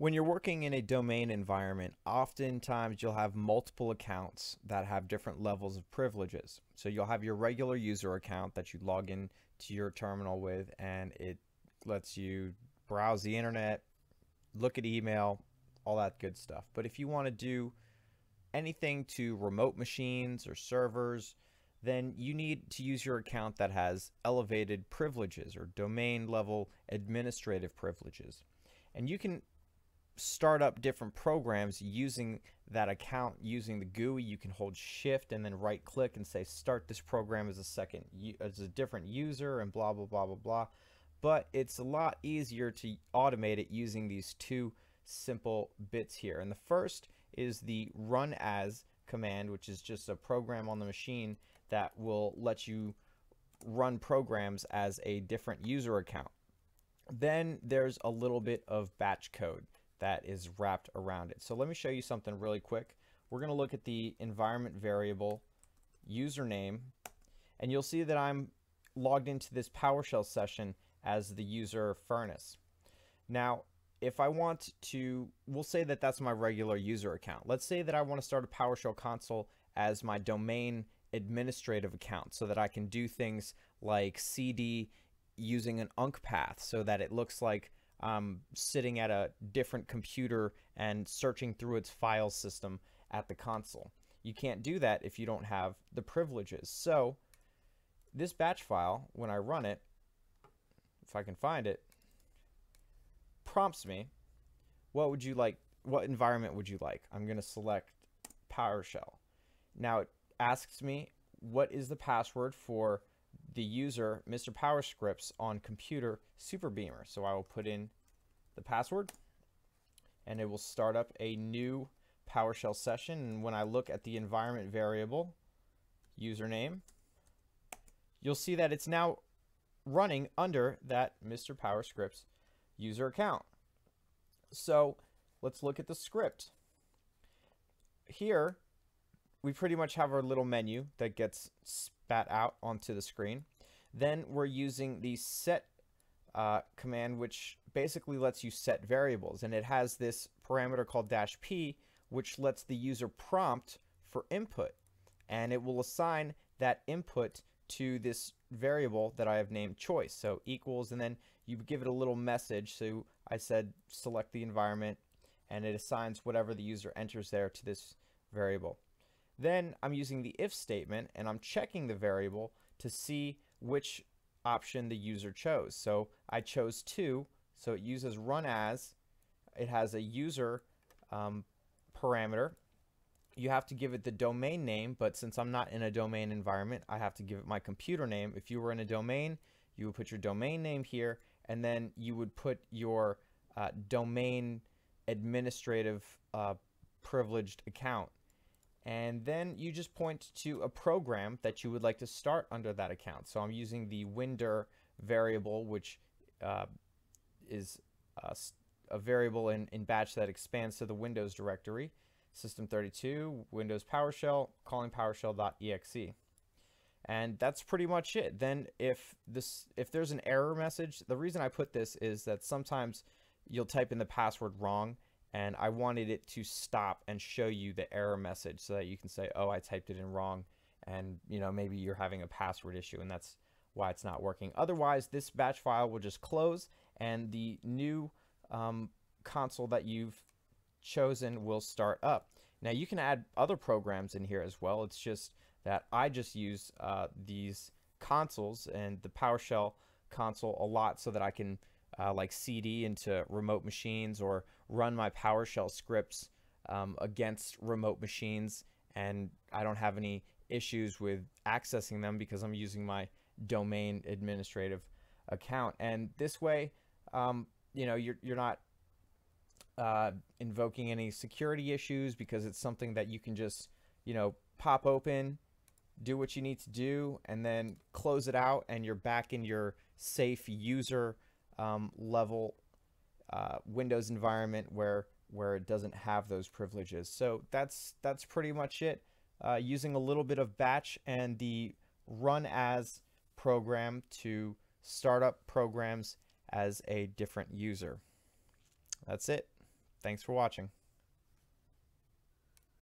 When you're working in a domain environment, oftentimes you'll have multiple accounts that have different levels of privileges. So you'll have your regular user account that you log in to your terminal with, and it lets you browse the internet, look at email, all that good stuff. But if you want to do anything to remote machines or servers, then you need to use your account that has elevated privileges or domain level administrative privileges. And you can start up different programs using that account using the GUI. You can hold shift and then right click and say start this program as a second as a different user and blah blah blah blah blah. But it's a lot easier to automate it using these two simple bits here. And the first is the run as command which is just a program on the machine that will let you run programs as a different user account. Then there's a little bit of batch code that is wrapped around it. So let me show you something really quick. We're going to look at the environment variable username, and you'll see that I'm logged into this PowerShell session as the user Furnace. Now, if I want to, we'll say that that's my regular user account. Let's say that I want to start a PowerShell console as my domain administrative account so that I can do things like CD using an UNC path so that it looks like um, sitting at a different computer and searching through its file system at the console. You can't do that if you don't have the privileges. So this batch file, when I run it, if I can find it, prompts me, what would you like, what environment would you like? I'm going to select PowerShell. Now it asks me what is the password for the user, Mr. PowerScripts, on computer SuperBeamer. So I will put in the password and it will start up a new PowerShell session. And when I look at the environment variable, username, you'll see that it's now running under that Mr. PowerScripts user account. So let's look at the script. Here, we pretty much have our little menu that gets spat out onto the screen. Then we're using the set uh, command, which basically lets you set variables. And it has this parameter called dash p, which lets the user prompt for input. And it will assign that input to this variable that I have named choice. So equals, and then you give it a little message. So I said select the environment, and it assigns whatever the user enters there to this variable. Then I'm using the if statement and I'm checking the variable to see which option the user chose. So I chose 2, so it uses run as. It has a user um, parameter. You have to give it the domain name, but since I'm not in a domain environment, I have to give it my computer name. If you were in a domain, you would put your domain name here, and then you would put your uh, domain administrative uh, privileged account and then you just point to a program that you would like to start under that account. So I'm using the windir variable, which uh, is a, a variable in, in batch that expands to the Windows directory, system32, Windows PowerShell, calling PowerShell.exe. And that's pretty much it. Then if this if there's an error message, the reason I put this is that sometimes you'll type in the password wrong and I wanted it to stop and show you the error message so that you can say, oh, I typed it in wrong, and you know maybe you're having a password issue, and that's why it's not working. Otherwise, this batch file will just close, and the new um, console that you've chosen will start up. Now you can add other programs in here as well. It's just that I just use uh, these consoles and the PowerShell console a lot so that I can uh, like CD into remote machines or run my PowerShell scripts um, against remote machines and I don't have any issues with accessing them because I'm using my domain administrative account. And this way, um, you know, you're, you're not uh, invoking any security issues because it's something that you can just, you know, pop open, do what you need to do, and then close it out, and you're back in your safe user um, level uh, Windows environment where where it doesn't have those privileges. So that's that's pretty much it. Uh, using a little bit of batch and the run as program to start up programs as a different user. That's it. Thanks for watching.